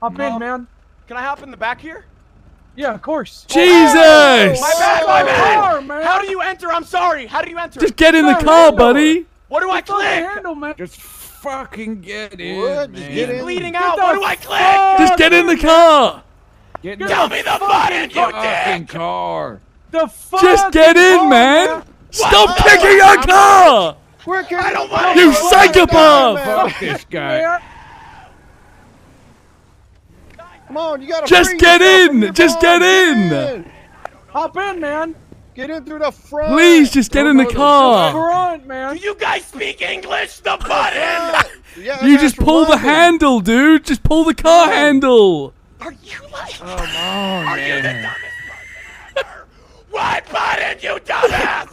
Hop No. in, man. Can I hop in the back here? Yeah, of course. Oh, Jesus! My bad, my Car, man. How do you enter? I'm sorry. How do you enter? Just get in the Car car, handle. buddy. what do I click? handle, man. Just fucking get in, What? Just man. get in. Bleeding out. What do I click? Just get in the car. Get in Get the me the button, you fucking dick. car. The fuck? Just get in, car, man. Stop kicking our car. We're I don't want You psychopath! Fuck this guy. Man. Come on, you gotta Just get in, your just mom. get in. Hop in, man. Get in through the front. Please, just get in the car. Front, Do man. you guys speak English? The button. Yeah, You just pull the handle, dude. Just pull the car handle. Are you like? Come on, Are you the man. dumbest person ever? What button, you dumbass?